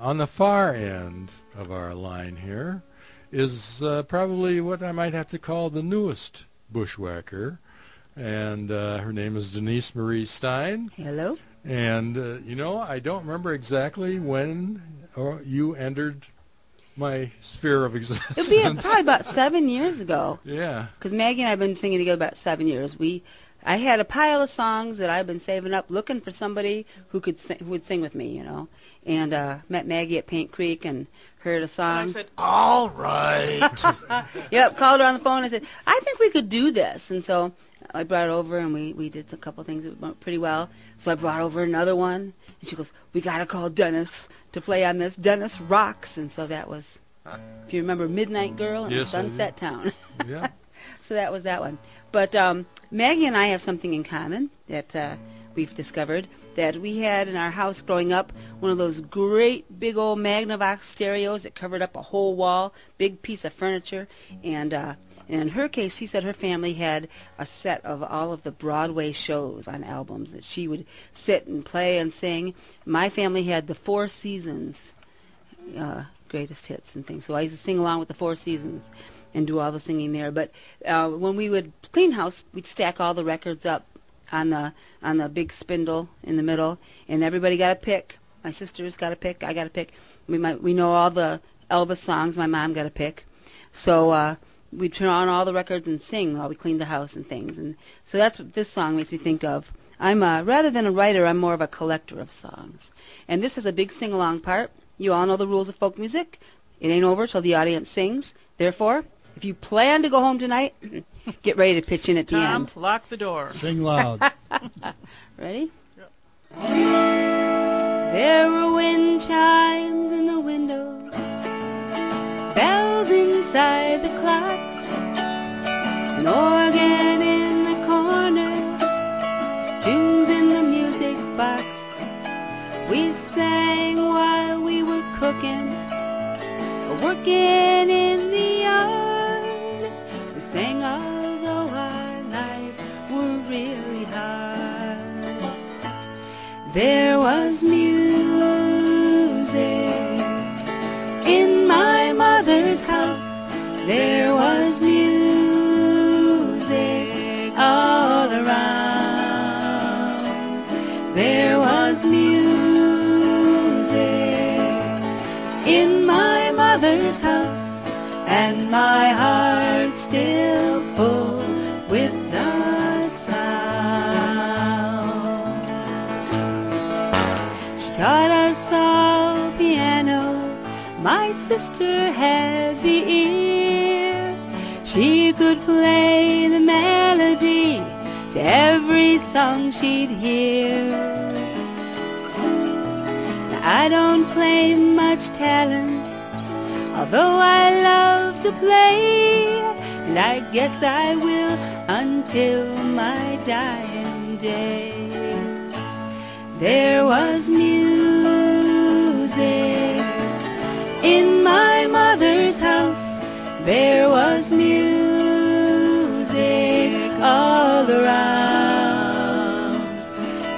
On the far end of our line here is uh, probably what I might have to call the newest Bushwacker, and uh, her name is Denise Marie Stein. Hello. And uh, you know, I don't remember exactly when or you entered my sphere of existence. It'll be probably about seven years ago. Yeah. Because Maggie and I have been singing together about seven years. We, I had a pile of songs that I've been saving up, looking for somebody who could sing, who would sing with me, you know. And uh, met Maggie at Paint Creek and heard a song. And I said, "All right." yep, called her on the phone. and I said, "I think we could do this." And so I brought it over, and we we did a couple things that went pretty well. So I brought over another one, and she goes, "We got to call Dennis to play on this. Dennis rocks." And so that was, if you remember, Midnight Girl and Yes, Sunset Town. Yeah. So that was that one. But um, Maggie and I have something in common that uh, we've discovered that we had in our house growing up one of those great big old Magnavox stereos that covered up a whole wall, big piece of furniture, and. Uh, in her case, she said her family had a set of all of the Broadway shows on albums that she would sit and play and sing. My family had the Four Seasons uh, greatest hits and things. So I used to sing along with the Four Seasons and do all the singing there. But uh, when we would clean house, we'd stack all the records up on the on the big spindle in the middle, and everybody got a pick. My sisters got a pick. I got a pick. We might we know all the Elvis songs. My mom got a pick. So uh, we'd turn on all the records and sing while we cleaned the house and things. And so that's what this song makes me think of. I'm uh, rather than a writer, I'm more of a collector of songs. And this is a big sing-along part. You all know the rules of folk music. It ain't over till the audience sings. Therefore, if you plan to go home tonight, get ready to pitch in at the Tom, end. lock the door. Sing loud. Ready? There were wind chimes in the windows, bells inside the clocks, an organ There was music in my mother's house. There was music all around. There was music in my mother's house, and my heart still sister had the ear. She could play the melody to every song she'd hear. Now, I don't claim much talent, although I love to play, and I guess I will until my dying day. There was music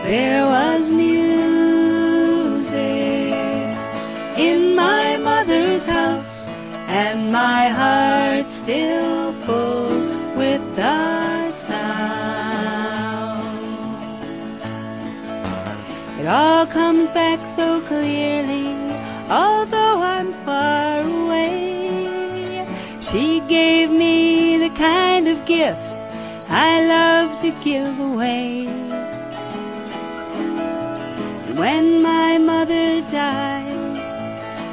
There was music in my mother's house, and my heart still full with the sound. It all comes back so clearly, although I'm far away. She gave me the kind of gift I love to give away. When my mother died,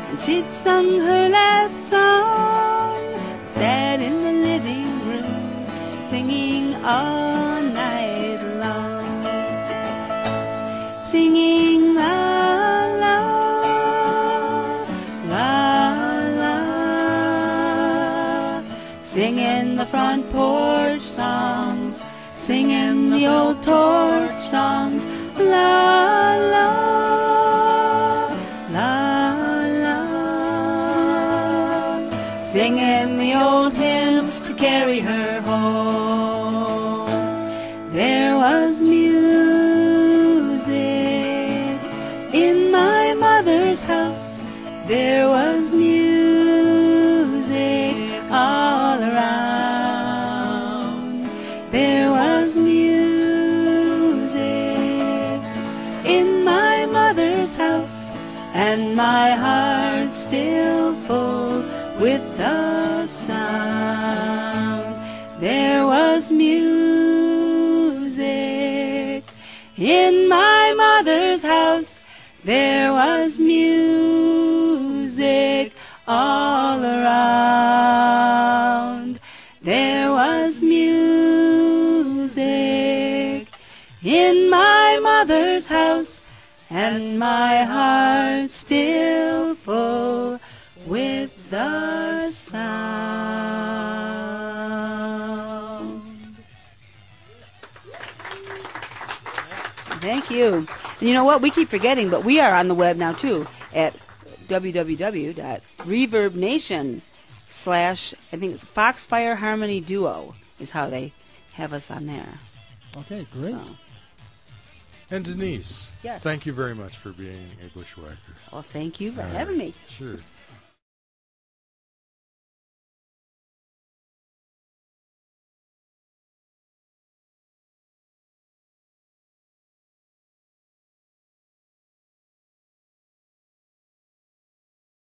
and she'd sung her last song, sat in the living room, singing all night long. Singing la la la la. Singing the front porch songs singing the old torch songs la singing the old hymns to carry her home the sound. There was music in my mother's house. There was music all around. There was music in my mother's house, and my heart still the sound. Thank you. And you know what? We keep forgetting, but we are on the web now too at www.reverbnation slash I think it's Foxfire Harmony Duo is how they have us on there. Okay, great. So, And Denise, Yes. thank you very much for being a Bushwacker. well, thank you for having me. Sure.